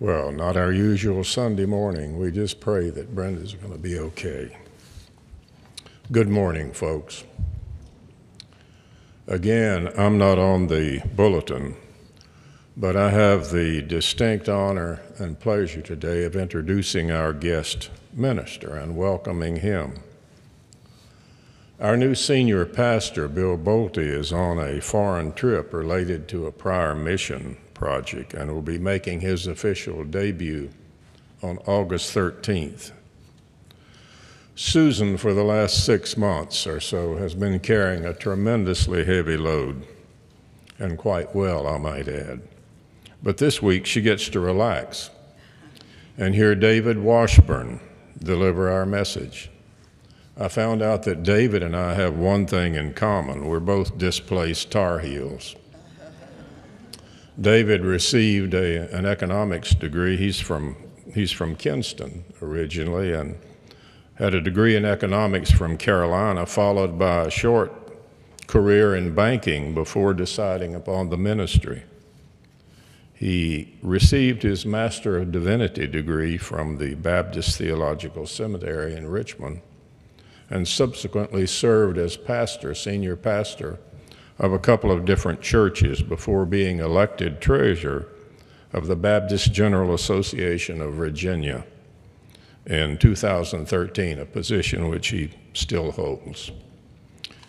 Well, not our usual Sunday morning. We just pray that Brenda's going to be okay. Good morning, folks. Again, I'm not on the bulletin, but I have the distinct honor and pleasure today of introducing our guest minister and welcoming him. Our new senior pastor, Bill Bolte, is on a foreign trip related to a prior mission project and will be making his official debut on August 13th. Susan, for the last six months or so, has been carrying a tremendously heavy load, and quite well, I might add. But this week she gets to relax and hear David Washburn deliver our message. I found out that David and I have one thing in common we're both displaced Tar Heels. David received a, an economics degree. He's from, he's from Kinston originally and had a degree in economics from Carolina, followed by a short career in banking before deciding upon the ministry. He received his Master of Divinity degree from the Baptist Theological Seminary in Richmond and subsequently served as pastor, senior pastor of a couple of different churches before being elected treasurer of the Baptist General Association of Virginia in 2013, a position which he still holds.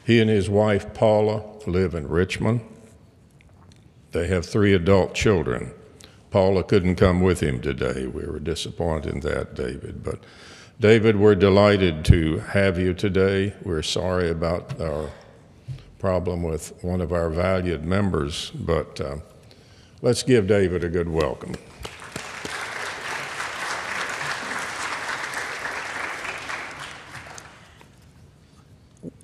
He and his wife Paula live in Richmond. They have three adult children. Paula couldn't come with him today. We were disappointed in that, David. But David, we're delighted to have you today. We're sorry about our problem with one of our valued members, but uh, let's give David a good welcome.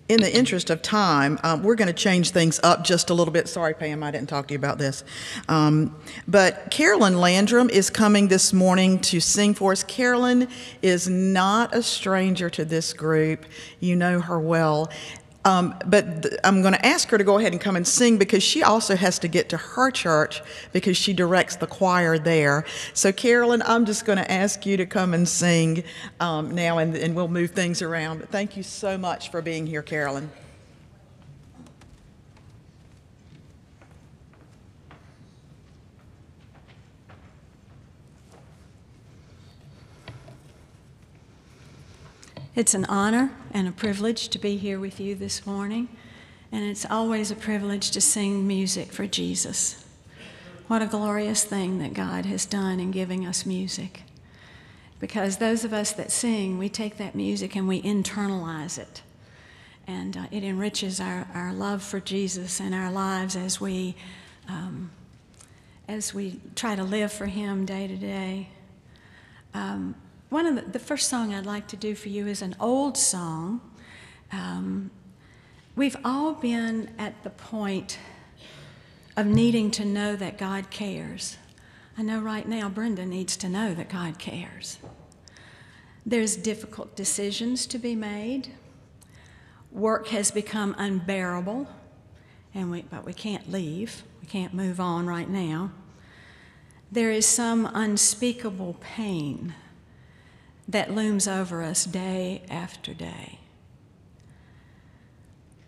in the interest of time, um, we're going to change things up just a little bit. Sorry, Pam, I didn't talk to you about this. Um, but Carolyn Landrum is coming this morning to sing for us. Carolyn is not a stranger to this group, you know her well. Um, but th- I'm going to ask her to go ahead and come and sing because she also has to get to her church because she directs the choir there. So, Carolyn, I'm just going to ask you to come and sing um, now and, and we'll move things around. But thank you so much for being here, Carolyn. It's an honor and a privilege to be here with you this morning, and it's always a privilege to sing music for Jesus. What a glorious thing that God has done in giving us music. Because those of us that sing, we take that music and we internalize it. And uh, it enriches our, our love for Jesus and our lives as we, um, as we try to live for Him day to day. Um, one of the, the, first song I'd like to do for you is an old song. Um, we've all been at the point of needing to know that God cares. I know right now Brenda needs to know that God cares. There's difficult decisions to be made. Work has become unbearable, and we, but we can't leave. We can't move on right now. There is some unspeakable pain that looms over us day after day.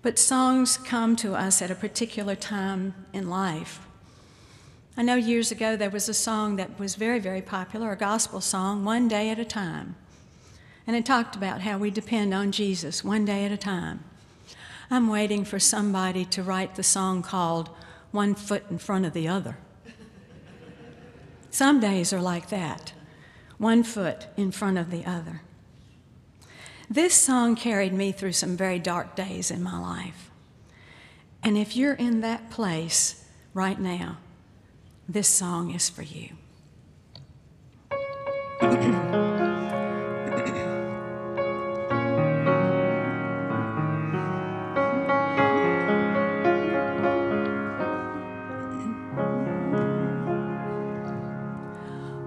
But songs come to us at a particular time in life. I know years ago there was a song that was very, very popular, a gospel song, One Day at a Time. And it talked about how we depend on Jesus one day at a time. I'm waiting for somebody to write the song called One Foot in Front of the Other. Some days are like that one foot in front of the other. This song carried me through some very dark days in my life. And if you're in that place right now, this song is for you.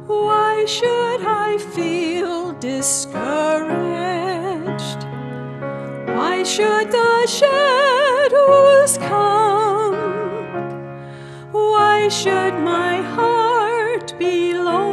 Why should I feel discouraged? Why should the shadows come? Why should my heart be lonely?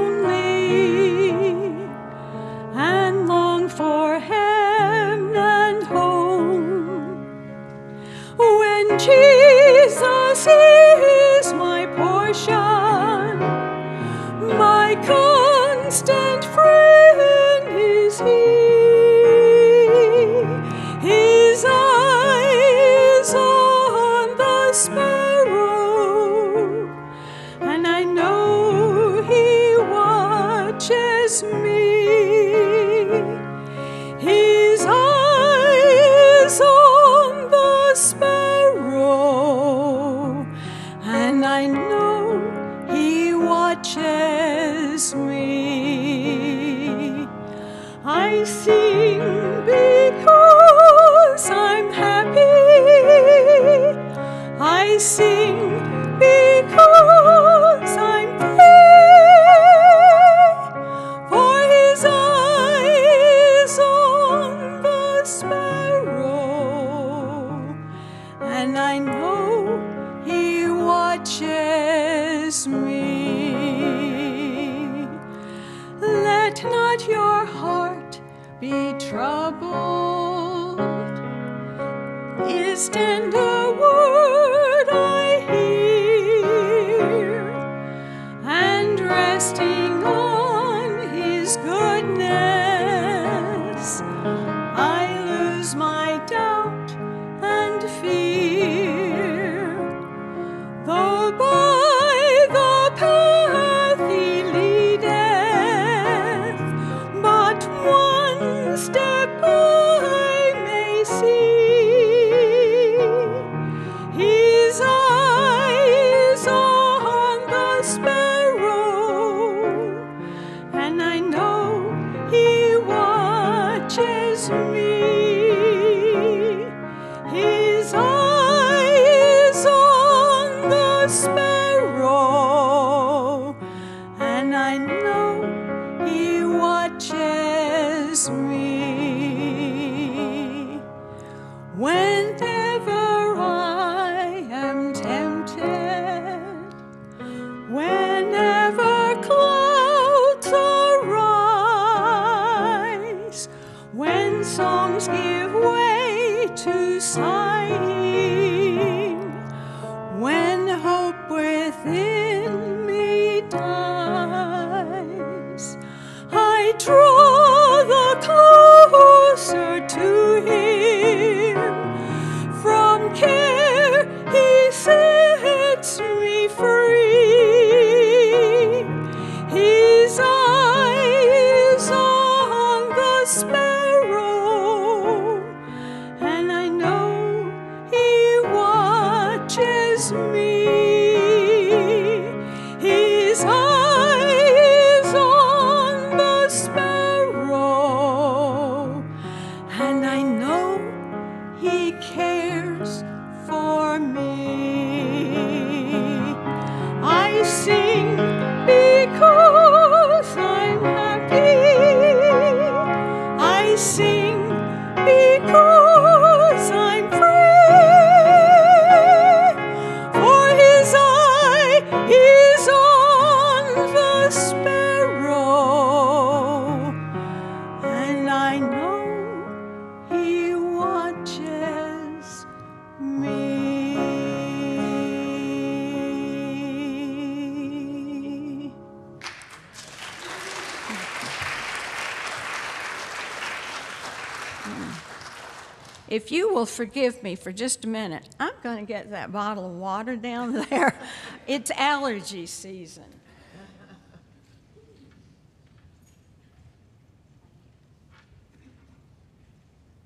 if you will forgive me for just a minute, I'm going to get that bottle of water down there. it's allergy season.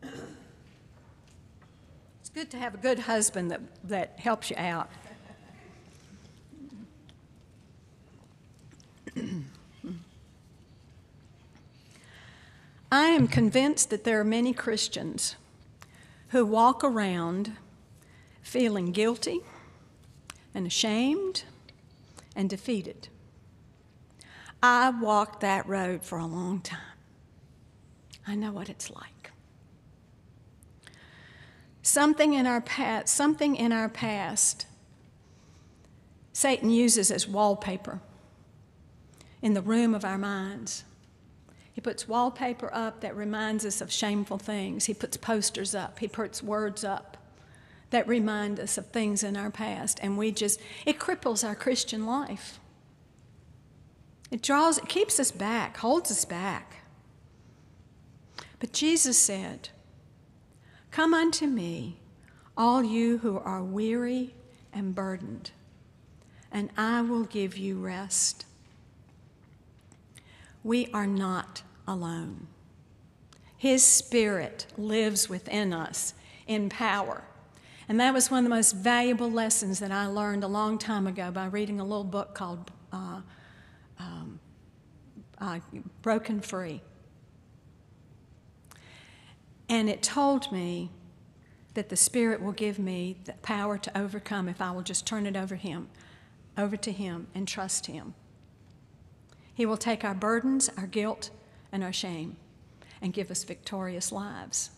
It's good to have a good husband that, that helps you out. I am convinced that there are many Christians who walk around feeling guilty and ashamed and defeated. I walked that road for a long time. I know what it's like. Something in our past, something in our past, Satan uses as wallpaper in the room of our minds he puts wallpaper up that reminds us of shameful things. He puts posters up. He puts words up that remind us of things in our past. And we just, it cripples our Christian life. It draws, it keeps us back, holds us back. But Jesus said, Come unto me, all you who are weary and burdened, and I will give you rest. We are not alone. His Spirit lives within us in power. And that was one of the most valuable lessons that I learned a long time ago by reading a little book called uh, um, uh, Broken Free. And it told me that the Spirit will give me the power to overcome if I will just turn it over Him, over to Him and trust Him. He will take our burdens, our guilt, and our shame and give us victorious lives.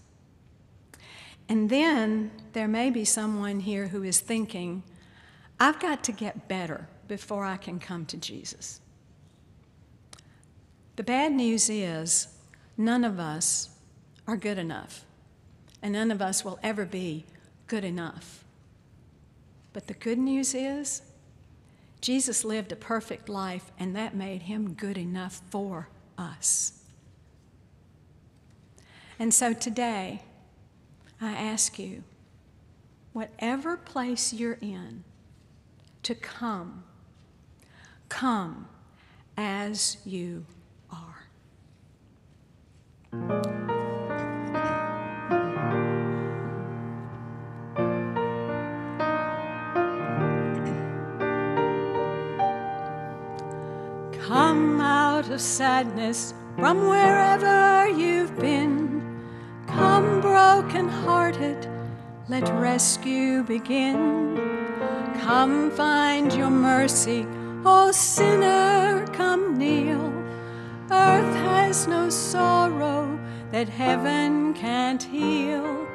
And then there may be someone here who is thinking, I've got to get better before I can come to Jesus. The bad news is, none of us are good enough, and none of us will ever be good enough. But the good news is, Jesus lived a perfect life, and that made him good enough for us. And so today, I ask you, whatever place you're in, to come. Come as you are. Out of sadness from wherever you've been. Come broken hearted, let rescue begin. Come find your mercy, O sinner, come kneel. Earth has no sorrow that heaven can't heal.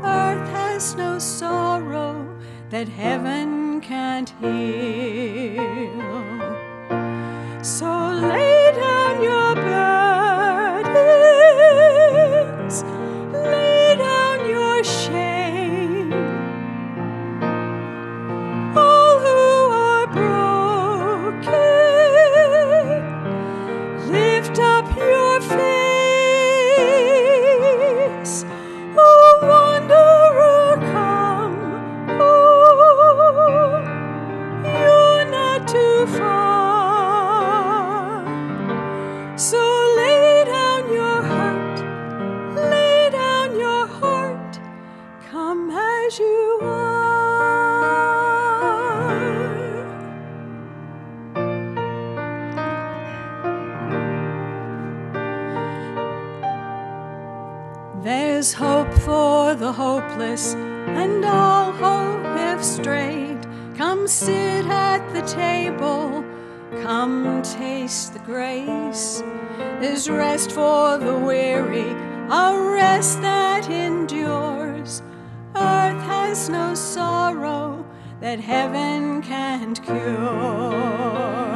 Earth has no sorrow that heaven can't heal. So lay down your and all hope have strayed. Come sit at the table, come taste the grace. There's rest for the weary, a rest that endures. Earth has no sorrow that heaven can't cure.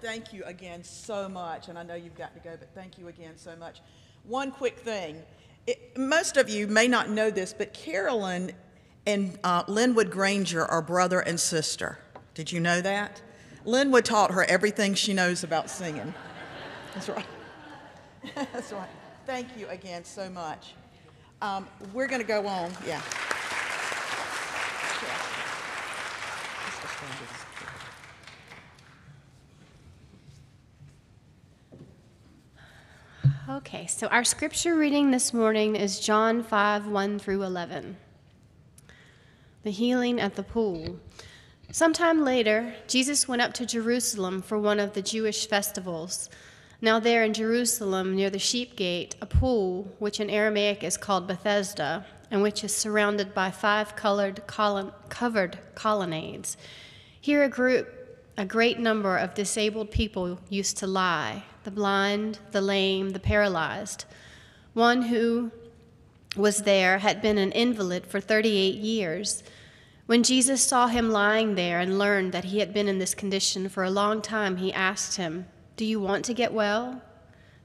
Thank you again so much, and I know you've got to go, but thank you again so much. One quick thing. It, most of you may not know this, but Carolyn and uh, Linwood Granger are brother and sister. Did you know that? Linwood taught her everything she knows about singing. That's right. That's right. Thank you again so much. Um, we're going to go on. Yeah. Let's just go and do this. Okay, so our scripture reading this morning is John 5 1 through 11. The healing at the pool. Sometime later, Jesus went up to Jerusalem for one of the Jewish festivals. Now, there in Jerusalem, near the sheep gate, a pool, which in Aramaic is called Bethesda, and which is surrounded by five colored covered colonnades. Here, a group a great number of disabled people used to lie the blind, the lame, the paralyzed. One who was there had been an invalid for 38 years. When Jesus saw him lying there and learned that he had been in this condition for a long time, he asked him, Do you want to get well?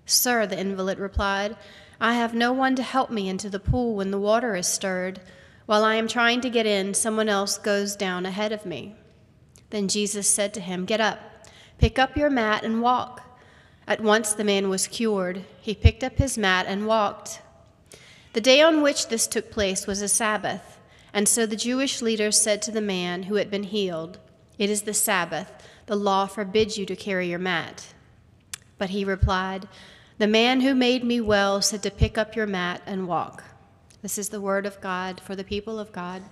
Sir, the invalid replied, I have no one to help me into the pool when the water is stirred. While I am trying to get in, someone else goes down ahead of me. Then Jesus said to him, Get up, pick up your mat, and walk. At once the man was cured. He picked up his mat and walked. The day on which this took place was a Sabbath, and so the Jewish leaders said to the man who had been healed, It is the Sabbath. The law forbids you to carry your mat. But he replied, The man who made me well said to pick up your mat and walk. This is the word of God for the people of God.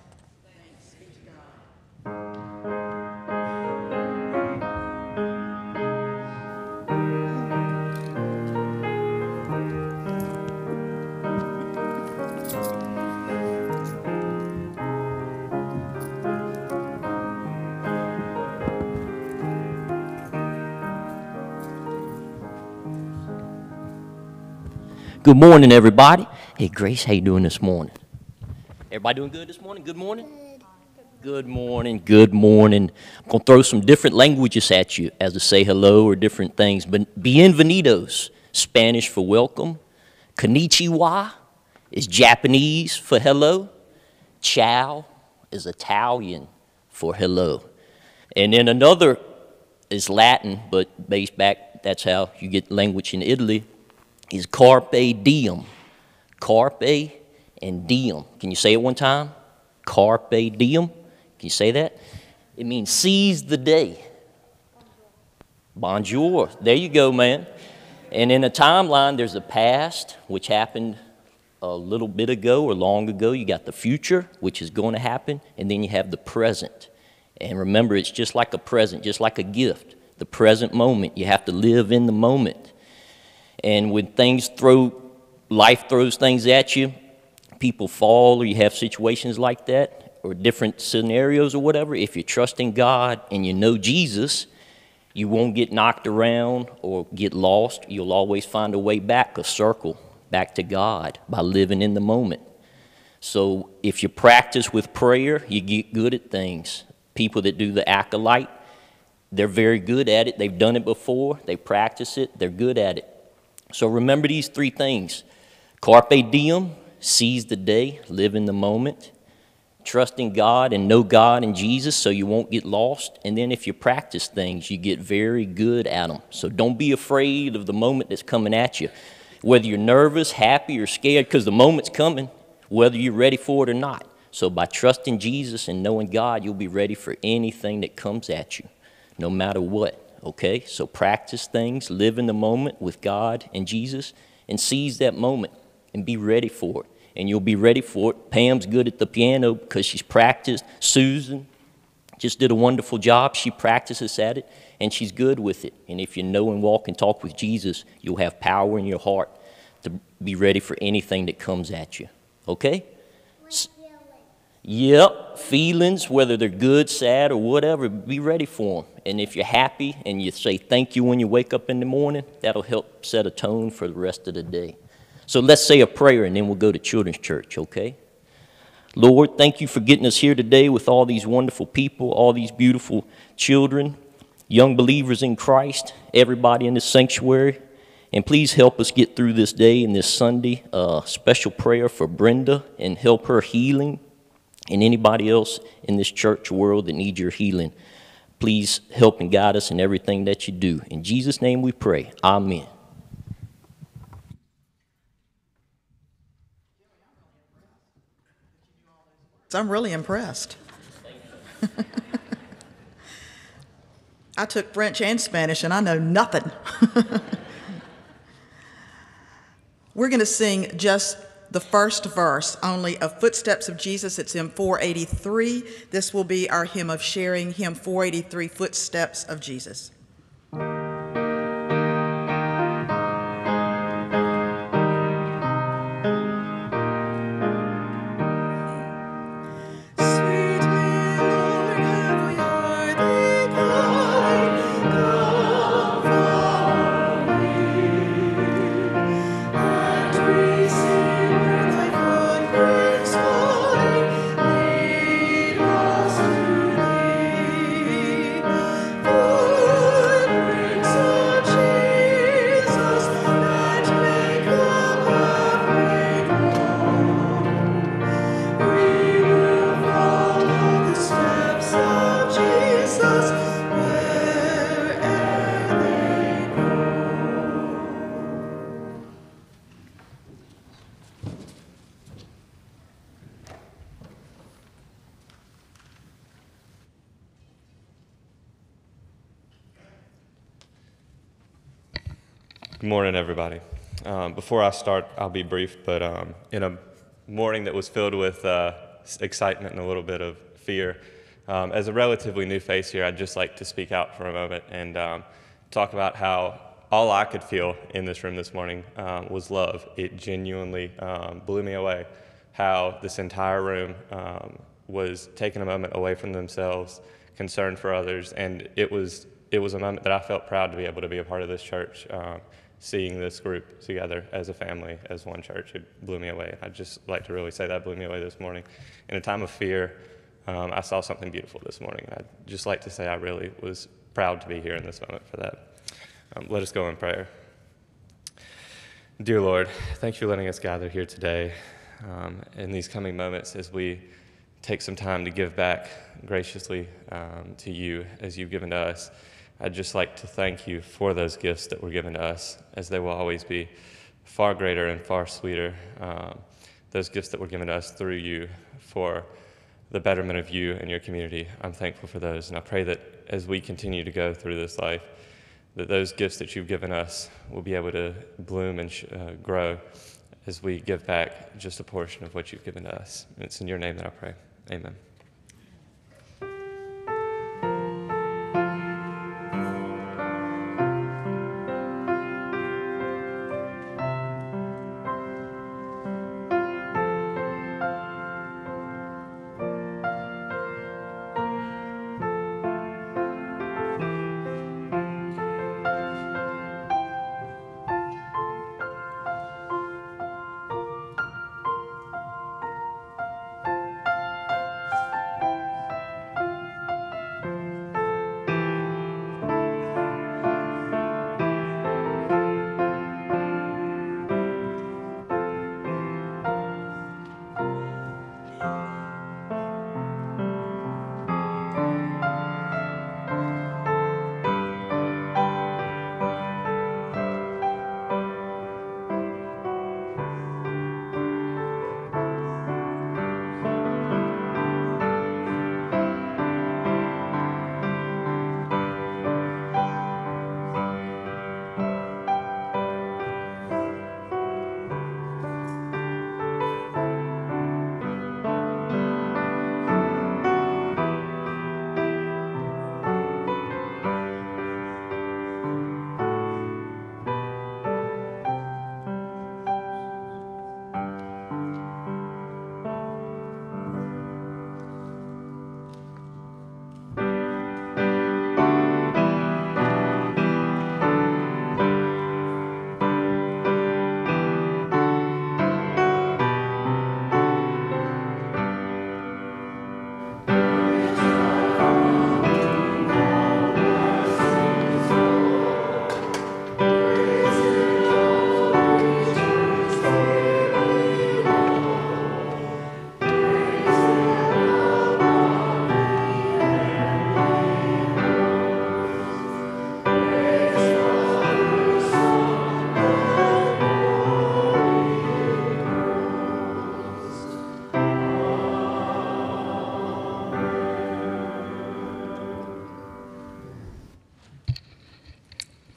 Good morning, everybody. Hey, Grace, how you doing this morning? Everybody doing good this morning? Good morning? Good morning, good morning. I'm going to throw some different languages at you as to say hello or different things. But bienvenidos, Spanish for welcome. Konnichiwa is Japanese for hello. Ciao is Italian for hello. And then another is Latin, but based back, that's how you get language in Italy is carpe diem. Carpe and diem. Can you say it one time? Carpe diem. Can you say that? It means seize the day. Bonjour. There you go, man. And in a timeline, there's the past, which happened a little bit ago or long ago. You got the future, which is going to happen, and then you have the present. And remember, it's just like a present, just like a gift. The present moment. You have to live in the moment. And when things throw, life throws things at you, people fall, or you have situations like that, or different scenarios or whatever, if you're trusting God and you know Jesus, you won't get knocked around or get lost. You'll always find a way back, a circle back to God by living in the moment. So if you practice with prayer, you get good at things. People that do the acolyte, they're very good at it. They've done it before, they practice it, they're good at it. So remember these three things Carpe diem, seize the day, live in the moment. Trust in God and know God and Jesus so you won't get lost. And then if you practice things, you get very good at them. So don't be afraid of the moment that's coming at you. Whether you're nervous, happy, or scared, because the moment's coming, whether you're ready for it or not. So by trusting Jesus and knowing God, you'll be ready for anything that comes at you, no matter what. Okay? So practice things, live in the moment with God and Jesus, and seize that moment and be ready for it. And you'll be ready for it. Pam's good at the piano because she's practiced. Susan, just did a wonderful job. She practices at it, and she's good with it. And if you know and walk and talk with Jesus, you'll have power in your heart to be ready for anything that comes at you. Okay? Yep, feelings, whether they're good, sad, or whatever, be ready for them. And if you're happy and you say thank you when you wake up in the morning, that'll help set a tone for the rest of the day. So let's say a prayer and then we'll go to children's church, okay? Lord, thank you for getting us here today with all these wonderful people, all these beautiful children, young believers in Christ, everybody in this sanctuary. And please help us get through this day and this Sunday. Uh, special prayer for Brenda and help her healing and anybody else in this church world that needs your healing. Please help and guide us in everything that you do. In Jesus' name we pray. Amen. I'm really impressed. I took French and Spanish and I know nothing. We're going to sing just the first verse only of Footsteps of Jesus. It's in 483. This will be our hymn of sharing, hymn 483, Footsteps of Jesus. Everybody. Um, before I start, I'll be brief, but um, in a morning that was filled with uh, excitement and a little bit of fear, um, as a relatively new face here, I'd just like to speak out for a moment and um, talk about how all I could feel in this room this morning um, was love. It genuinely um, blew me away how this entire room was taking a moment away from themselves, concerned for others, and it was it was a moment that I felt proud to be able to be a part of this church. Seeing this group together as a family, as one church, it blew me away. I'd just like to really say that blew me away this morning. In a time of fear, um, I saw something beautiful this morning. I'd just like to say I really was proud to be here in this moment for that. Um, let us go in prayer. Dear Lord, thank you for letting us gather here today um, in these coming moments as we take some time to give back graciously um, to you as you've given to us. I'd just like to thank you for those gifts that were given to us, as they will always be far greater and far sweeter. Um, those gifts that were given to us through you for the betterment of you and your community. I'm thankful for those, and I pray that as we continue to go through this life, that those gifts that you've given us will be able to bloom and sh- uh, grow as we give back just a portion of what you've given to us. And it's in your name that I pray. Amen.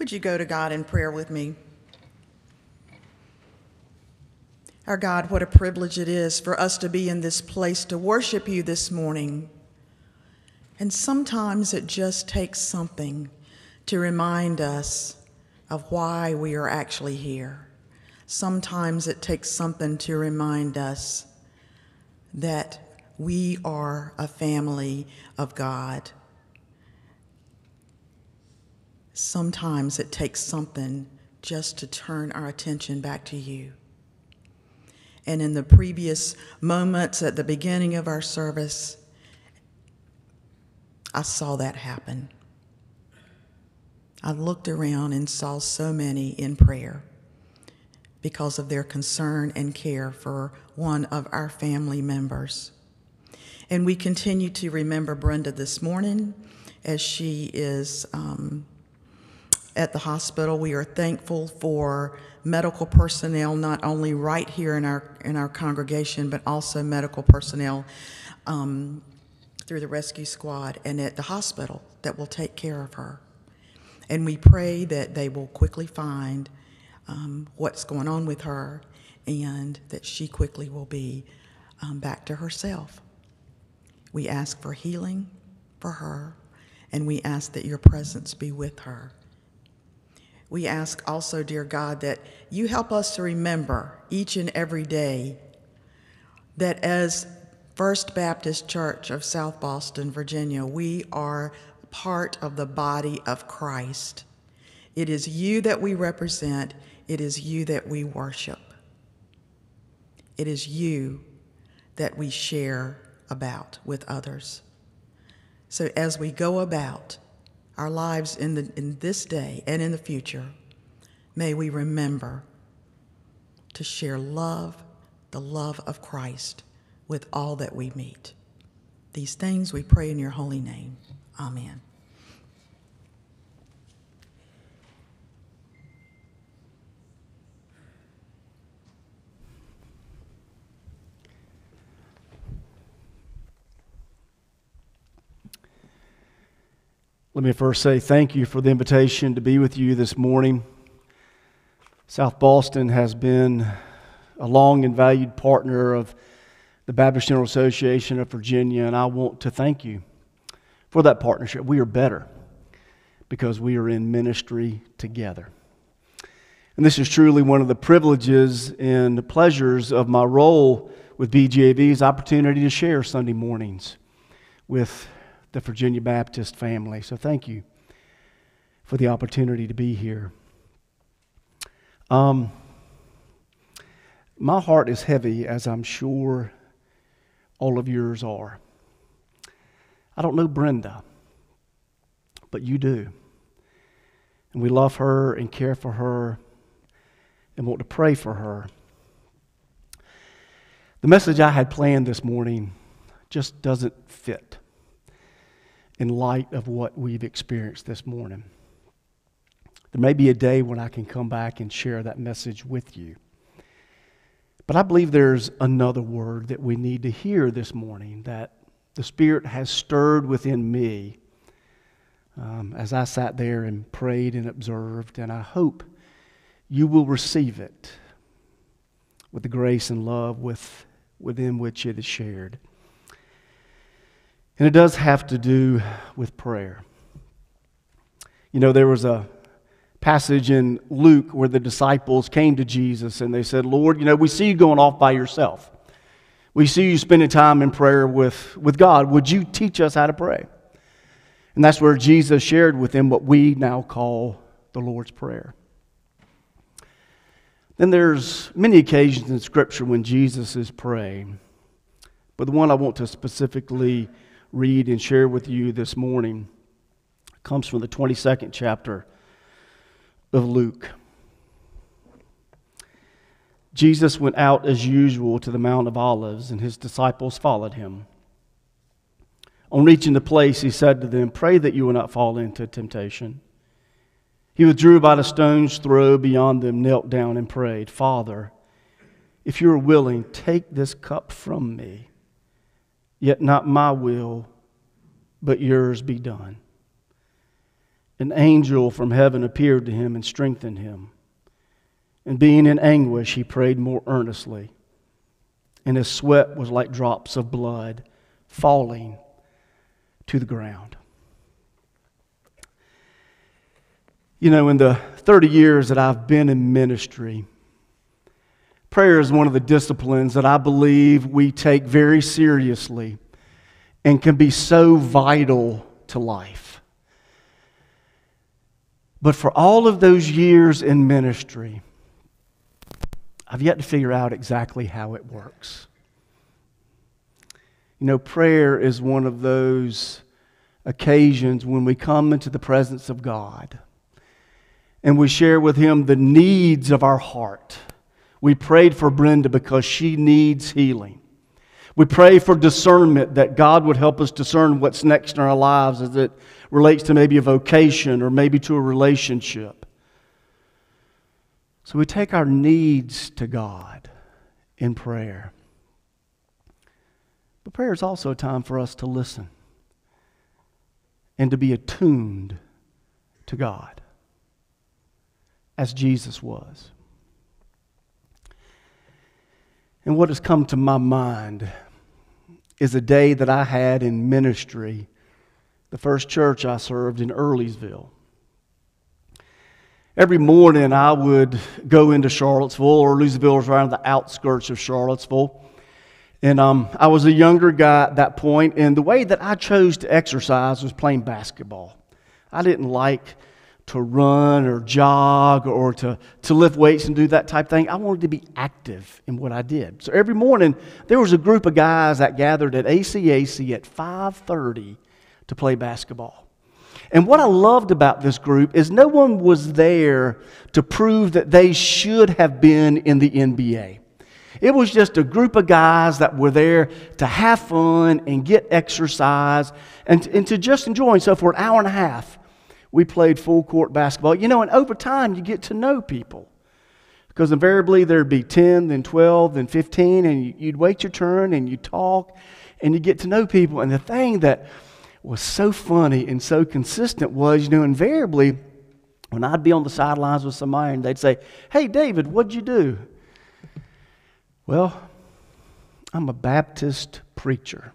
Would you go to God in prayer with me? Our God, what a privilege it is for us to be in this place to worship you this morning. And sometimes it just takes something to remind us of why we are actually here. Sometimes it takes something to remind us that we are a family of God. Sometimes it takes something just to turn our attention back to you. And in the previous moments at the beginning of our service, I saw that happen. I looked around and saw so many in prayer because of their concern and care for one of our family members. And we continue to remember Brenda this morning as she is um, at the hospital. We are thankful for medical personnel, not only right here in our in our congregation, but also medical personnel um, through the rescue squad and at the hospital that will take care of her. And we pray that they will quickly find um, what's going on with her and that she quickly will be um, back to herself. We ask for healing for her, and we ask that your presence be with her. We ask also, dear God, that you help us to remember each and every day that as First Baptist Church of South Boston, Virginia, we are part of the body of Christ. It is you that we represent, it is you that we worship. It is you that we share about with others. So as we go about our lives in, the, in this day and in the future, may we remember to share love, the love of Christ, with all that we meet. These things we pray in your holy name. Amen. Let me first say thank you for the invitation to be with you this morning. South Boston has been a long and valued partner of the Baptist General Association of Virginia, and I want to thank you for that partnership. We are better because we are in ministry together. And this is truly one of the privileges and pleasures of my role with BGAV's opportunity to share Sunday mornings with the Virginia Baptist family. So thank you for the opportunity to be here. Um, my heart is heavy, as I'm sure all of yours are. I don't know Brenda, but you do. And we love her and care for her and want to pray for her. The message I had planned this morning just doesn't fit in light of what we've experienced this morning. There may be a day when I can come back and share that message with you. But I believe there's another word that we need to hear this morning that the Spirit has stirred within me um, as I sat there and prayed and observed, and I hope you will receive it with the grace and love with, within which it is shared. And it does have to do with prayer. You know, there was a passage in Luke where the disciples came to Jesus and they said, Lord, you know, we see you going off by yourself. We see you spending time in prayer with, with God. Would you teach us how to pray? And that's where Jesus shared with them what we now call the Lord's Prayer. Then there's many occasions in Scripture when Jesus is praying. But the one I want to specifically read and share with you this morning comes from the 22nd chapter of Luke. Jesus went out as usual to the Mount of Olives, and his disciples followed him. On reaching the place, he said to them, Pray that you will not fall into temptation. He withdrew about a stone's throw beyond them, knelt down, and prayed, Father, if you are willing, take this cup from me. Yet not my will, but yours be done. an angel from heaven appeared to him and strengthened him. And being in anguish, he prayed more earnestly, and his sweat was like drops of blood falling to the ground. You know, in the 30 years that I've been in ministry, prayer is one of the disciplines that I believe we take very seriously and can be so vital to life. But for all of those years in ministry, I've yet to figure out exactly how it works. You know, prayer is one of those occasions when we come into the presence of God and we share with Him the needs of our heart. We prayed for Brenda because she needs healing. We pray for discernment that God would help us discern what's next in our lives as it relates to maybe a vocation or maybe to a relationship. So we take our needs to God in prayer. But prayer is also a time for us to listen and to be attuned to God as Jesus was. And what has come to my mind is a day that I had in ministry, the first church I served in Earlysville. Every morning I would go into Charlottesville, Earlysville is around the outskirts of Charlottesville. And um, I was a younger guy at that point, and the way that I chose to exercise was playing basketball. I didn't like to run or jog or to, to lift weights and do that type of thing. I wanted to be active in what I did. So every morning there was a group of guys that gathered at ACAC at 5:30 to play basketball. And what I loved about this group is no one was there to prove that they should have been in the NBA. It was just a group of guys that were there to have fun and get exercise and, and to just enjoy. And so for an hour and a half, we played full court basketball. You know, and over time, you get to know people. Because invariably there'd be 10, then 12, then 15, and you'd wait your turn and you talk and you get to know people. And the thing that was so funny and so consistent was, you know, invariably when I'd be on the sidelines with somebody and they'd say, Hey, David, what'd you do? Well, I'm a Baptist preacher.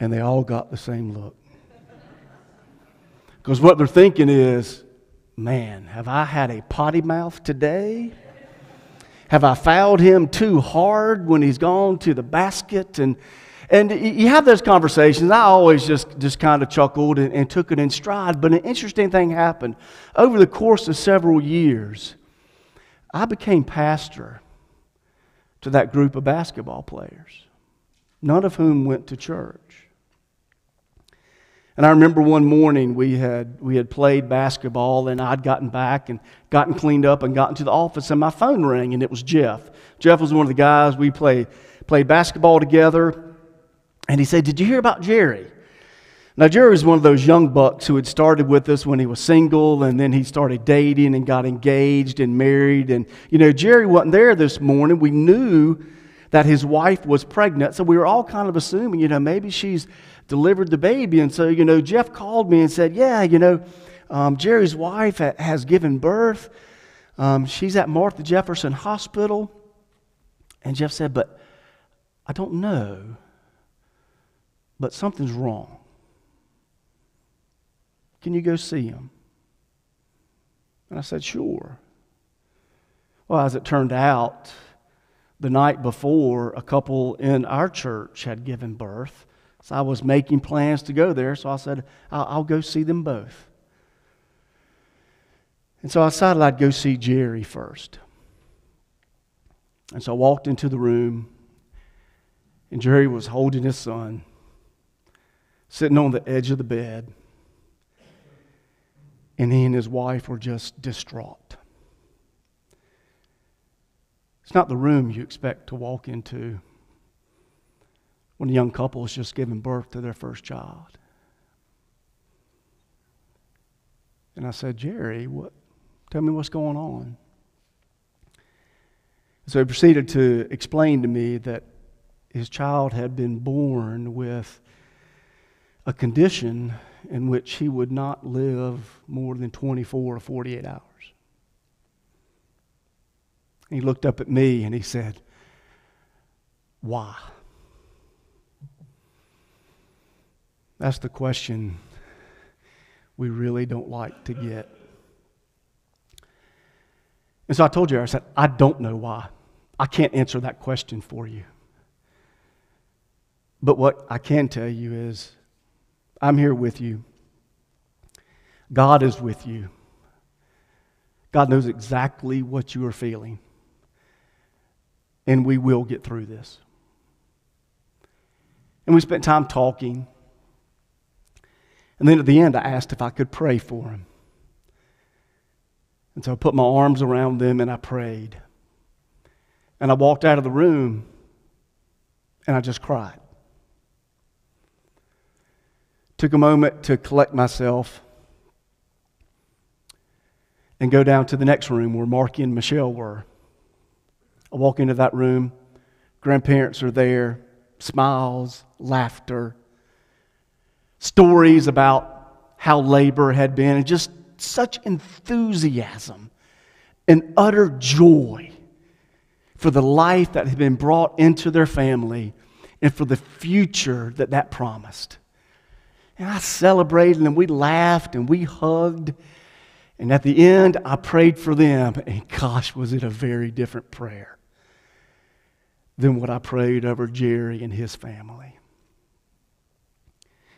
And they all got the same look. Because what they're thinking is, man, have I had a potty mouth today? Have I fouled him too hard when he's gone to the basket? And, and you have those conversations. I always just, just kind of chuckled and, and took it in stride. But an interesting thing happened. Over the course of several years, I became pastor to that group of basketball players, none of whom went to church. And I remember one morning we had, we had played basketball, and I'd gotten back and gotten cleaned up and gotten to the office, and my phone rang, and it was Jeff. Jeff was one of the guys we played, played basketball together. And he said, Did you hear about Jerry? Now, Jerry was one of those young bucks who had started with us when he was single, and then he started dating and got engaged and married. And, you know, Jerry wasn't there this morning. We knew that his wife was pregnant, so we were all kind of assuming, you know, maybe she's delivered the baby. And so, you know, Jeff called me and said, Yeah, you know, um, Jerry's wife ha- has given birth. Um, she's at Martha Jefferson Hospital. And Jeff said, But I don't know, but something's wrong. Can you go see him? And I said, Sure. Well, as it turned out, the night before, a couple in our church had given birth. So I was making plans to go there, so I said, I'll, I'll go see them both. And so I decided I'd go see Jerry first. And so I walked into the room, and Jerry was holding his son, sitting on the edge of the bed. And he and his wife were just distraught. It's not the room you expect to walk into when a young couple is just giving birth to their first child. And I said, Jerry, what, tell me what's going on. So he proceeded to explain to me that his child had been born with a condition in which he would not live more than 24 or 48 hours. He looked up at me and he said, Why? That's the question we really don't like to get. And so I told you, I said, I don't know why. I can't answer that question for you. But what I can tell you is, I'm here with you. God is with you. God knows exactly what you are feeling. And we will get through this. And we spent time talking. And then at the end, I asked if I could pray for him. And so I put my arms around them and I prayed. And I walked out of the room and I just cried. Took a moment to collect myself and go down to the next room where Marky and Michelle were. I walk into that room, grandparents are there, smiles, laughter, stories about how labor had been, and just such enthusiasm and utter joy for the life that had been brought into their family and for the future that that promised. And I celebrated and we laughed and we hugged. And at the end, I prayed for them. And gosh, was it a very different prayer than what I prayed over Jerry and his family.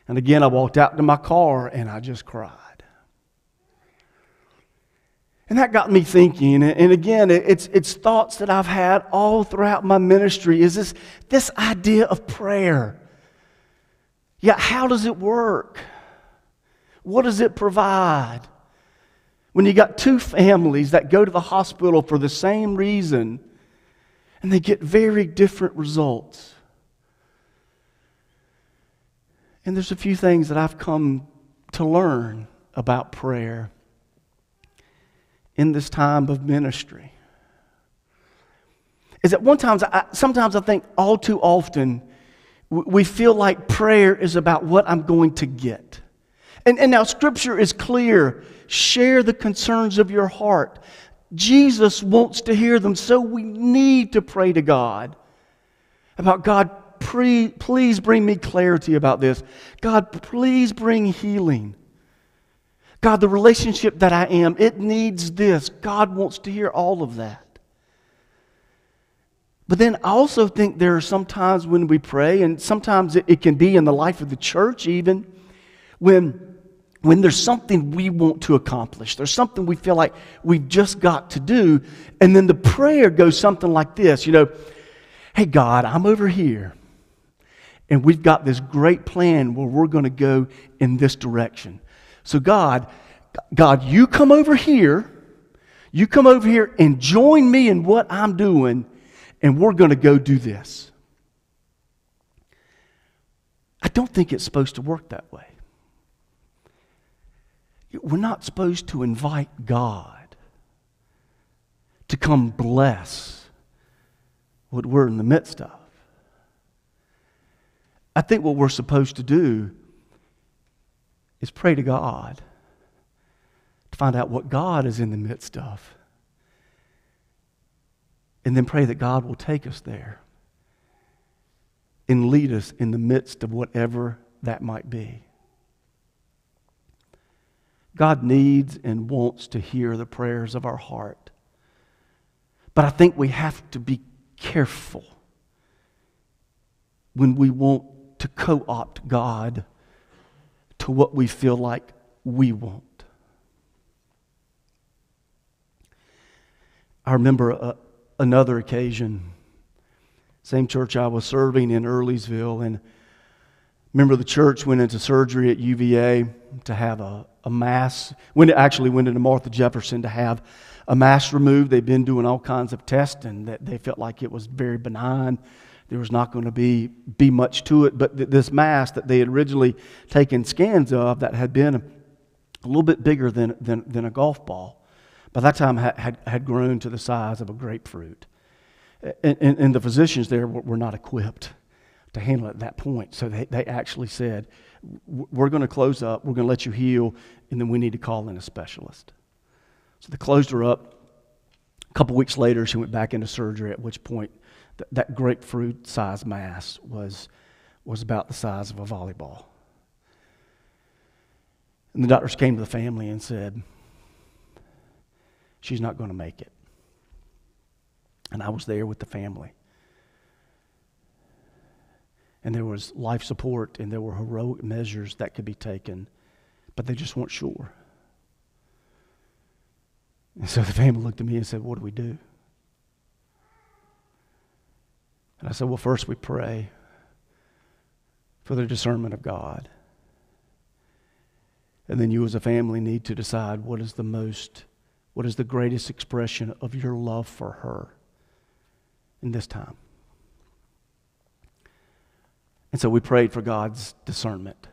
And again, I walked out to my car and I just cried. And that got me thinking. And again, it's, it's thoughts that I've had all throughout my ministry is this, this idea of prayer. Yeah, how does it work? What does it provide? When you got two families that go to the hospital for the same reason and they get very different results. And there's a few things that I've come to learn about prayer in this time of ministry. Is that one times I, sometimes I think all too often we feel like prayer is about what I'm going to get. And, and now scripture is clear. Share the concerns of your heart. Jesus wants to hear them, so we need to pray to God about God, pre, please bring me clarity about this. God, please bring healing. God, the relationship that I am, it needs this. God wants to hear all of that. But then I also think there are some times when we pray, and sometimes it, it can be in the life of the church even, when, when there's something we want to accomplish. There's something we feel like we've just got to do. And then the prayer goes something like this you know, hey, God, I'm over here. And we've got this great plan where we're going to go in this direction. So, God, God, you come over here. You come over here and join me in what I'm doing and we're going to go do this. I don't think it's supposed to work that way. We're not supposed to invite God to come bless what we're in the midst of. I think what we're supposed to do is pray to God to find out what God is in the midst of and then pray that God will take us there and lead us in the midst of whatever that might be. God needs and wants to hear the prayers of our heart. But I think we have to be careful when we want to co opt God to what we feel like we want. I remember a, another occasion. Same church I was serving in Earlysville. And remember, the church went into surgery at UVA to have a, a mass. When it actually went into Martha Jefferson to have a mass removed. They've been doing all kinds of testing that they felt like it was very benign. There was not going to be, be much to it. But th- this mass that they had originally taken scans of that had been a, little bit bigger than, than, than a golf ball by that time had, had grown to the size of a grapefruit. And, and, and the physicians there were, were, not equipped to handle it at that point. So they, they actually said, we're going to close up, we're going to let you heal, and then we need to call in a specialist. So they closed her up. A couple weeks later, she went back into surgery, at which point th- that grapefruit sized mass was, was about the size of a volleyball. And the doctors came to the family and said, She's not going to make it. And I was there with the family. And there was life support and there were heroic measures that could be taken, but they just weren't sure. And so the family looked at me and said, What do we do? And I said, Well, first we pray for the discernment of God. And then you as a family need to decide what is the most, what is the greatest expression of your love for her in this time. And so we prayed for God's discernment.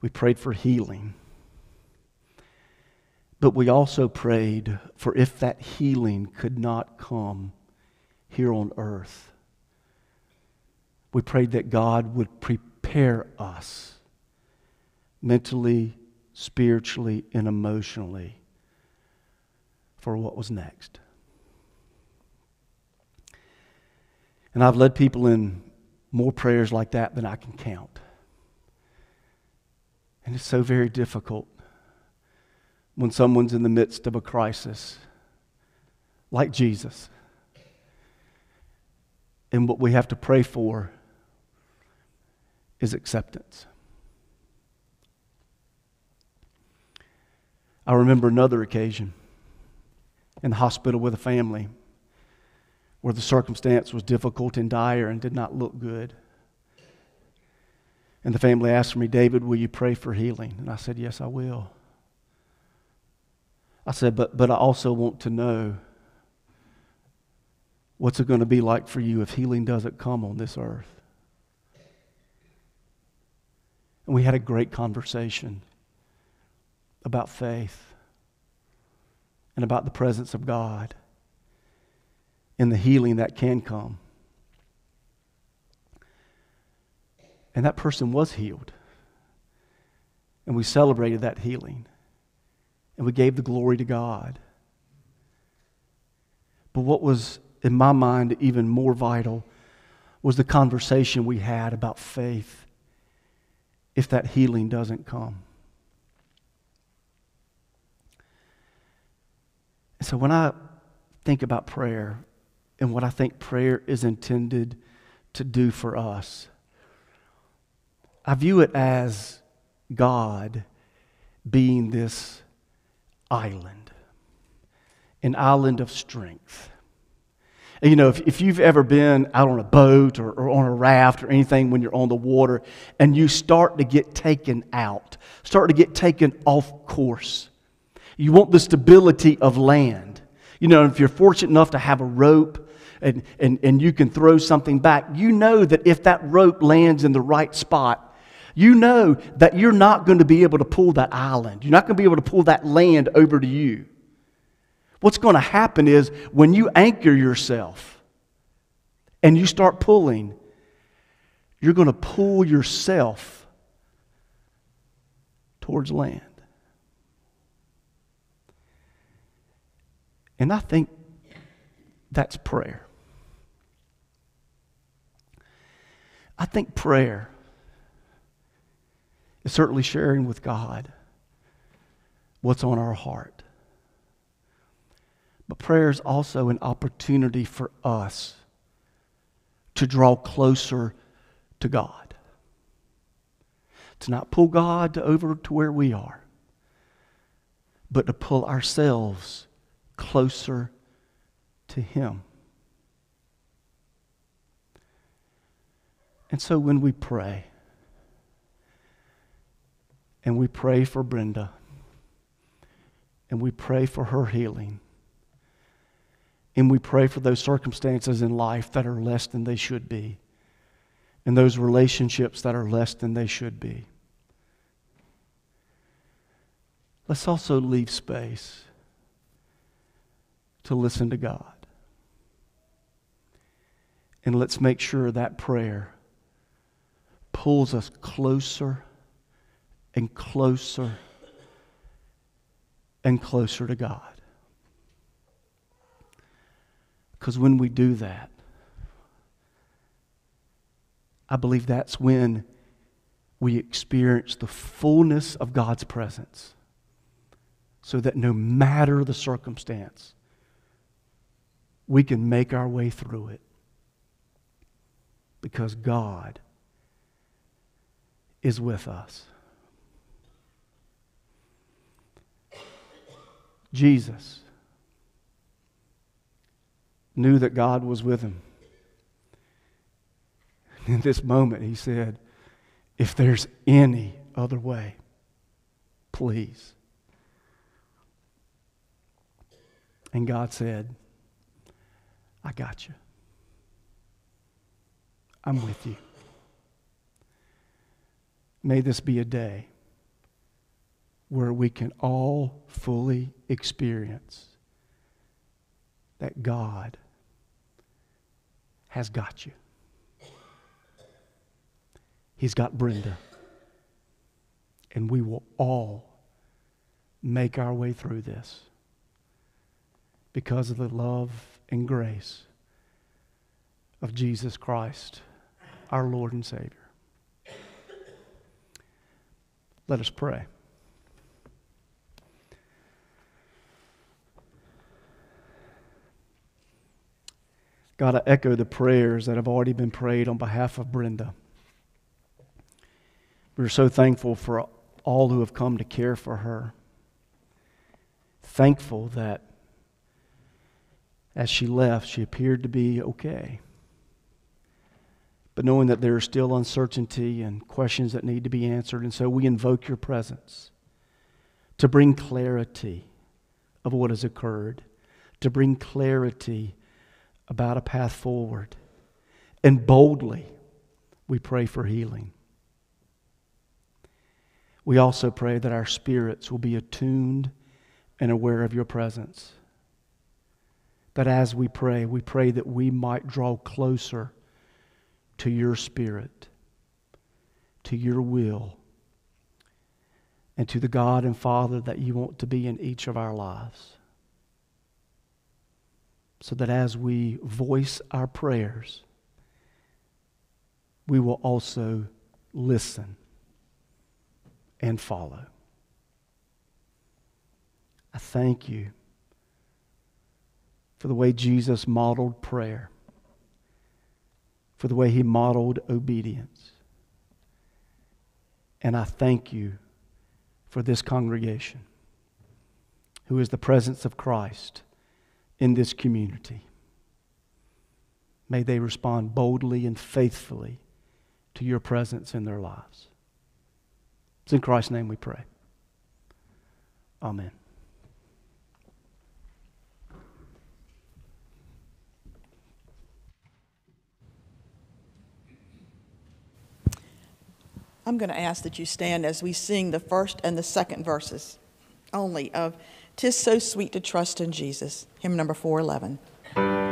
We prayed for healing. But we also prayed for if that healing could not come here on earth, we prayed that God would prepare us mentally, spiritually, and emotionally for what was next. And I've led people in more prayers like that than I can count. And it's so very difficult when someone's in the midst of a crisis, like Jesus. And what we have to pray for is acceptance. I remember another occasion in the hospital with a family where the circumstance was difficult and dire and did not look good. And the family asked me, David, will you pray for healing? And I said, Yes, I will. I said, But, but I also want to know what's it going to be like for you if healing doesn't come on this earth. And we had a great conversation about faith and about the presence of God and the healing that can come. And that person was healed. And we celebrated that healing. And we gave the glory to God. But what was, in my mind, even more vital was the conversation we had about faith if that healing doesn't come. So when I think about prayer and what I think prayer is intended to do for us, I view it as God being this island, an island of strength. You know, if, if you've ever been out on a boat or, or on a raft or anything when you're on the water and you start to get taken out, start to get taken off course, you want the stability of land. You know, if you're fortunate enough to have a rope and, and, and you can throw something back, you know that if that rope lands in the right spot, you know that you're not going to be able to pull that island. You're not going to be able to pull that land over to you. What's going to happen is when you anchor yourself and you start pulling, you're going to pull yourself towards land. And I think that's prayer. I think prayer is certainly sharing with God what's on our heart. But prayer is also an opportunity for us to draw closer to God. To not pull God over to where we are, but to pull ourselves closer to Him. And so when we pray, and we pray for Brenda, and we pray for her healing, and we pray for those circumstances in life that are less than they should be, and those relationships that are less than they should be. Let's also leave space to listen to God. And let's make sure that prayer pulls us closer and closer and closer to God. Because when we do that, I believe that's when we experience the fullness of God's presence. So that no matter the circumstance, we can make our way through it. Because God is with us. Jesus knew that God was with him. In this moment, he said, If there's any other way, please. And God said, I got you. I'm with you. May this be a day where we can all fully experience that God has got you. He's got Brenda. And we will all make our way through this because of the love and grace of Jesus Christ, our Lord and Savior. Let us pray. God, I echo the prayers that have already been prayed on behalf of Brenda. We're so thankful for all who have come to care for her. Thankful that as she left, she appeared to be okay. But knowing that there is still uncertainty and questions that need to be answered, and so we invoke your presence to bring clarity of what has occurred, to bring clarity about a path forward. And boldly, we pray for healing. We also pray that our spirits will be attuned and aware of your presence. That as we pray, we pray that we might draw closer to your spirit, to your will, and to the God and Father that you want to be in each of our lives so that as we voice our prayers, we will also listen and follow. I thank you for the way Jesus modeled prayer, for the way he modeled obedience. And I thank you for this congregation who is the presence of Christ in this community. May they respond boldly and faithfully to your presence in their lives. It's in Christ's name we pray. Amen. I'm going to ask that you stand as we sing the first and the second verses only of Tis so sweet to trust in Jesus. Hymn number 411.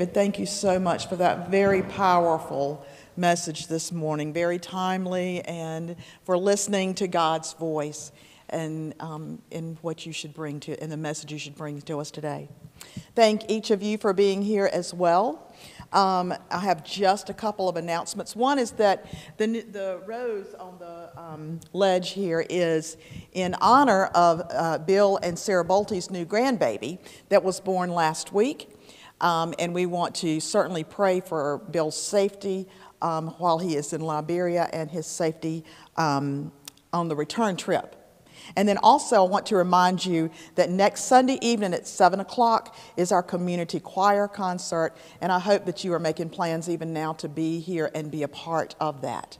David, thank you so much for that very powerful message this morning, very timely, and for listening to God's voice and um, in what you should bring to, in the message you should bring to us today. Thank each of you for being here as well. Um, I have just a couple of announcements. One is that the, the rose on the um, ledge here is in honor of uh, Bill and Sarah Bolte's new grandbaby that was born last week. Um, and we want to certainly pray for Bill's safety um, while he is in Liberia and his safety um, on the return trip. And then also, I want to remind you that next Sunday evening at 7 o'clock is our community choir concert, and I hope that you are making plans even now to be here and be a part of that.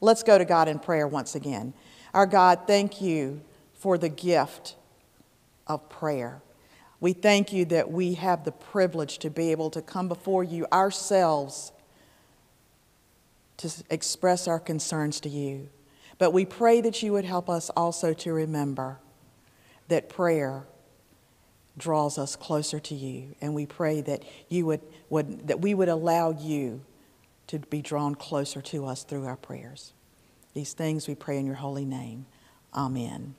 Let's go to God in prayer once again. Our God, thank you for the gift of prayer. We thank you that we have the privilege to be able to come before you ourselves to express our concerns to you. But we pray that you would help us also to remember that prayer draws us closer to you. And we pray that you would, would that we would allow you to be drawn closer to us through our prayers. These things we pray in your holy name. Amen.